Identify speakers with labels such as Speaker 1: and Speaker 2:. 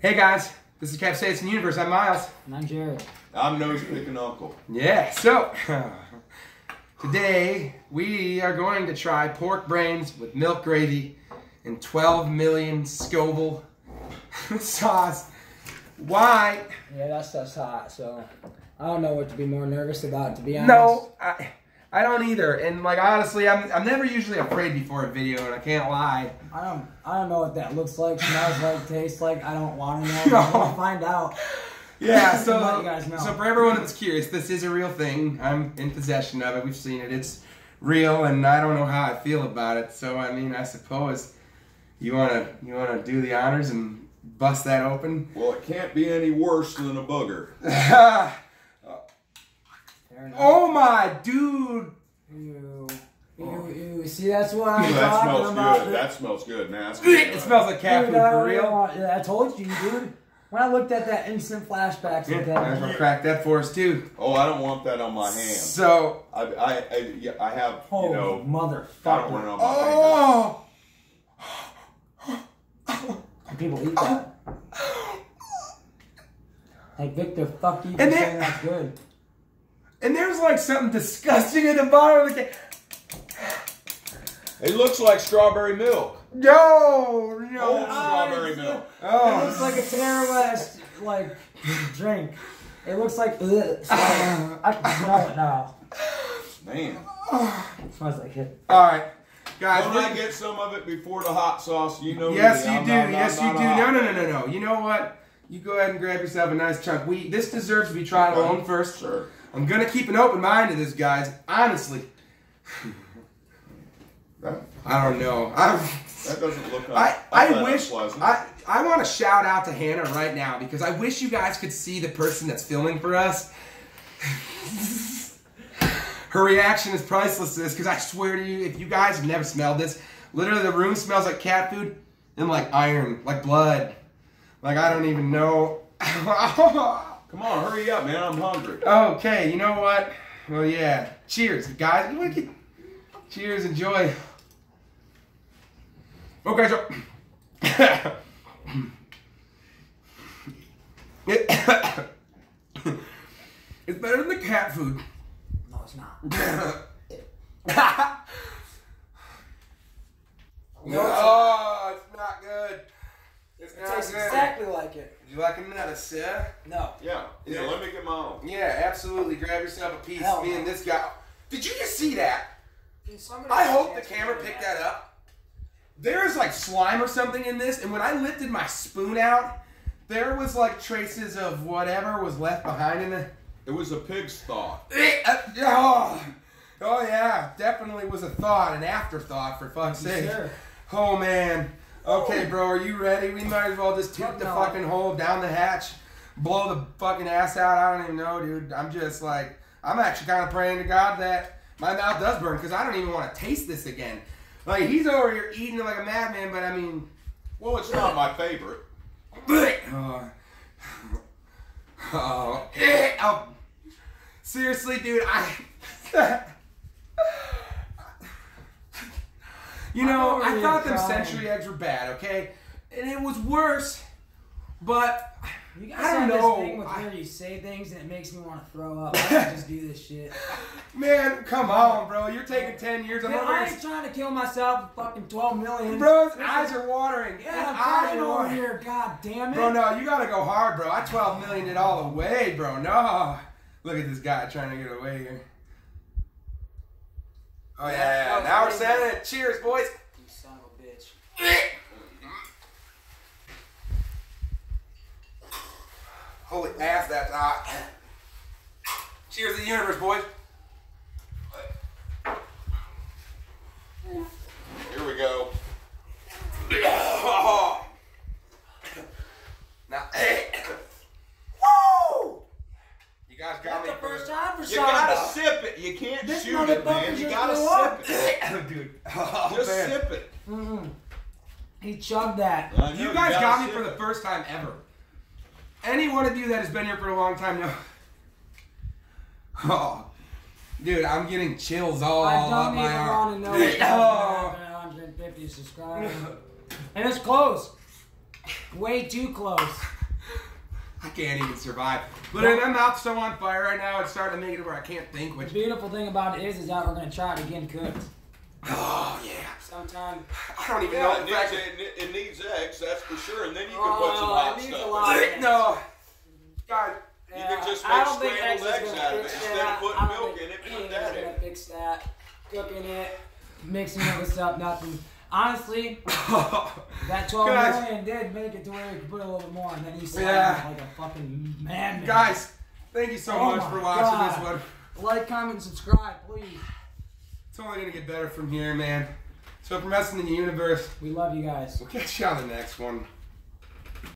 Speaker 1: Hey guys, this is Cap Capsaicin Universe. I'm Myles.
Speaker 2: And I'm Jared.
Speaker 3: I'm nose picking uncle.
Speaker 1: Yeah, so today we are going to try pork brains with milk gravy and 12 million Scoville sauce. Why?
Speaker 2: Yeah, that stuff's hot, so I don't know what to be more nervous about, to be honest.
Speaker 1: No, I, I don't either. And like honestly, I'm, I'm never usually afraid before a video, and I can't lie.
Speaker 2: I don't I don't know what that looks like, smells like, tastes like. I don't want to know.
Speaker 1: No.
Speaker 2: I want to find out.
Speaker 1: Yeah, so
Speaker 2: you guys know.
Speaker 1: so for everyone that's curious, this is a real thing. I'm in possession of it. We've seen it. It's real, and I don't know how I feel about it. So I mean, I suppose you wanna you wanna do the honors and bust that open.
Speaker 3: Well, it can't be any worse than a booger.
Speaker 2: Fair enough.
Speaker 1: oh my dude!
Speaker 2: Ew. Ew, ew. See, that's what I'm
Speaker 3: that
Speaker 2: talking
Speaker 3: smells
Speaker 2: about.
Speaker 3: good. That smells good, man. That's
Speaker 1: It smells like cat
Speaker 2: Dude,
Speaker 1: food
Speaker 2: I
Speaker 1: for real.
Speaker 2: yeah, I told you, dude. When I looked at that, instant flashbacks
Speaker 1: Yeah,
Speaker 2: of
Speaker 1: I'm
Speaker 2: that.
Speaker 1: gonna crack that for us too.
Speaker 3: Oh, I don't want that on my hand.
Speaker 1: So,
Speaker 3: I, I, I, yeah, I have, you
Speaker 2: Holy
Speaker 3: know, I don't want it
Speaker 2: motherfucker.
Speaker 3: on my finger.
Speaker 1: oh,
Speaker 2: Can people eat that? Like, Victor, fuck you for
Speaker 1: And
Speaker 2: saying
Speaker 1: then-
Speaker 2: that's good.
Speaker 1: And there's like something disgusting at the bottom of the can.
Speaker 3: It looks like strawberry milk.
Speaker 1: No, no.
Speaker 3: Old strawberry milk. Oh.
Speaker 2: It
Speaker 1: Oh,
Speaker 2: looks like a terrible ass, like, drink. It looks like, ugh, smell- I can smell it now.
Speaker 3: Man.
Speaker 2: It smells like it.
Speaker 1: all right, guys.
Speaker 3: Don't I get some of it before the hot sauce? You know
Speaker 1: Yes,
Speaker 3: me.
Speaker 1: you
Speaker 3: I'm
Speaker 1: do.
Speaker 3: not- I'm
Speaker 1: yes, you
Speaker 3: not
Speaker 1: do. No, no, no, no, no. You know what? You go ahead and grab yourself a nice chunk. We this deserves to be tried alone first.
Speaker 3: Sure.
Speaker 1: I'm gonna keep an open mind to this, guys. Honestly,
Speaker 3: That,
Speaker 1: I don't know. I
Speaker 3: that doesn't look
Speaker 1: I, I wish. I I want to shout out to Hannah right now because I wish you guys could see the person that's filming for us. Her reaction is priceless to this because I swear to you, if you guys have never smelled this, literally the room smells like cat food and like iron, like blood. Like I don't even know.
Speaker 3: Come on, hurry up, man. I'm hungry.
Speaker 1: okay, you know what? Well, yeah. Cheers, guys. You wanna get- Cheers, enjoy. Okay, so. It's better than the cat food.
Speaker 2: No, it's not.
Speaker 1: oh, it's not good. It's
Speaker 2: It
Speaker 1: not
Speaker 2: tastes
Speaker 1: good.
Speaker 2: exactly like it.
Speaker 1: Would you like another sip?
Speaker 2: No.
Speaker 3: Yeah, yeah.
Speaker 1: Yeah.
Speaker 3: Let me get my own.
Speaker 1: Yeah, absolutely. Grab yourself a piece.
Speaker 2: Hell
Speaker 1: Me
Speaker 2: no.
Speaker 1: and this guy. Did you just see that? I hope the camera picked that up. There is like slime or something in this, and when I lifted my spoon out, there was like traces of whatever was left behind in it.
Speaker 3: It was a pig's thought.
Speaker 1: Eh, uh, oh, oh yeah, definitely was a thought, an afterthought for fuck's sake.
Speaker 2: sir.
Speaker 1: Oh man. Okay, bro, are you ready? We might as well just toot the
Speaker 2: no.
Speaker 1: fucking hole down the hatch, blow the fucking ass out. I don't even know, dude. I'm just like, I'm actually kind of praying to God that my mouth does burn because I don't even want to taste this again. Like he's over here eating it like a madman, but I mean,
Speaker 3: Well, it's not my favorite.
Speaker 1: oh, oh. seriously, dude, I. You know,
Speaker 2: I'm
Speaker 1: I thought them
Speaker 2: crying.
Speaker 1: century eggs were bad, okay? And it was worse, but
Speaker 2: You guys
Speaker 1: I don't
Speaker 2: have
Speaker 1: know.
Speaker 2: this thing with
Speaker 1: I-
Speaker 2: where you say things and it makes me want to throw up. I just do this shit.
Speaker 1: man, come on, bro. You're taking 10 years. I'm
Speaker 2: Man, I ain't trying to kill myself with fucking 12 million.
Speaker 1: Bro, his eyes are watering.
Speaker 2: Yeah, I'm
Speaker 1: eyes are
Speaker 2: over
Speaker 1: watering.
Speaker 2: here. God damn it.
Speaker 1: Bro, no, you gotta go hard, bro. I 12 million it all the way, bro. No. Look at this guy trying to get away here. Oh, yeah. Now we're it. Cheers, boys.
Speaker 2: You son of a bitch.
Speaker 1: Holy ass, that's hot. Cheers to the universe, boys.
Speaker 3: Here we go.
Speaker 1: Now, woo! You guys got
Speaker 2: That's
Speaker 1: me
Speaker 2: the first time for
Speaker 3: You gotta
Speaker 2: Saba.
Speaker 3: sip it. You can't
Speaker 2: This
Speaker 3: shoot it, man. You gotta
Speaker 2: blew up.
Speaker 3: sip it.
Speaker 1: dude. Oh,
Speaker 3: Just
Speaker 1: man.
Speaker 3: sip it.
Speaker 2: Mm-mm. He chugged that.
Speaker 3: I know,
Speaker 1: You guys
Speaker 3: gotta
Speaker 1: got me
Speaker 3: sip
Speaker 1: for the first time ever. Any one of you that has been here for a long time know. Oh, dude, I'm getting chills all
Speaker 2: I
Speaker 1: up
Speaker 2: don't
Speaker 1: my
Speaker 2: even
Speaker 1: arm.
Speaker 2: want to know
Speaker 1: Oh.
Speaker 2: 150 subscribers. and it's close. Way too close.
Speaker 1: I can't even survive. Literally, my mouth's so on fire right now. It's starting to make it where I can't think.
Speaker 2: The
Speaker 1: Which,
Speaker 2: beautiful thing about it is, is that we're gonna try it again cooked.
Speaker 1: oh yeah,
Speaker 2: Sometime.
Speaker 1: I don't even
Speaker 3: Yeah,
Speaker 1: know.
Speaker 3: it
Speaker 1: in
Speaker 3: needs, it, it needs eggs, that's for sure. And then you can
Speaker 2: Oh,
Speaker 3: put some oh,
Speaker 2: it
Speaker 3: hot
Speaker 2: needs
Speaker 3: stuff.
Speaker 2: a lot.
Speaker 3: in it.
Speaker 2: eggs.
Speaker 1: no, God,
Speaker 3: You can just
Speaker 2: I
Speaker 3: make
Speaker 2: don't think
Speaker 3: scrambled
Speaker 2: eggs is
Speaker 3: eggs
Speaker 2: gonna
Speaker 3: out of it
Speaker 2: fix
Speaker 3: instead of
Speaker 2: that.
Speaker 3: putting
Speaker 2: I don't
Speaker 3: milk
Speaker 2: think
Speaker 3: in it, put that
Speaker 2: gonna
Speaker 3: in.
Speaker 2: fix that. Cooking it, mixing all this up, nothing. Honestly, that 12
Speaker 1: Guys.
Speaker 2: million did make it to where we could put a little bit more, and then he slammed
Speaker 1: Yeah.
Speaker 2: like a fucking madman.
Speaker 1: guys, thank you so
Speaker 2: Oh
Speaker 1: much
Speaker 2: my
Speaker 1: for watching this one.
Speaker 2: like, comment, subscribe, please.
Speaker 1: It's only gonna get better from here, man. So from us in the universe,
Speaker 2: We love you guys.
Speaker 1: we'll catch you on the next one.